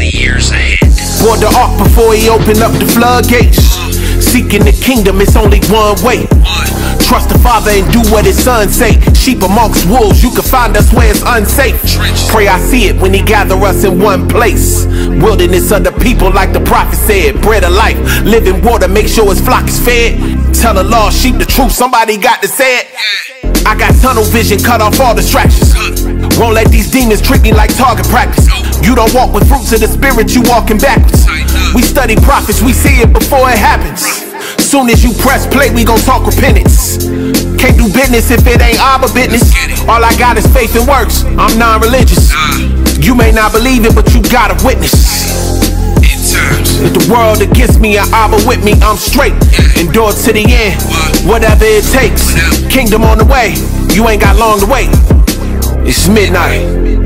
the years ahead. Board the ark before he opened up the floodgates. Seeking the kingdom, it's only one way. Trust the Father and do what His Son say. Sheep amongst wolves, you can find us where it's unsafe. Pray I see it when He gather us in one place. Wilderness under people, like the prophet said. Bread of life, living water, make sure His flock is fed. Tell the lost sheep the truth, somebody got to say it. I got tunnel vision, cut off all distractions. Won't let these demons treat me like target practice. You don't walk with fruits of the spirit, you walking backwards. We study prophets, we see it before it happens. Soon as you press play, we gon' talk repentance. Can't do business if it ain't our business. All I got is faith and works. I'm non-religious. You may not believe it, but you gotta witness. If the world against me and Abba with me, I'm straight. Endure to the end, whatever it takes. Kingdom on the way, you ain't got long to wait. It's midnight.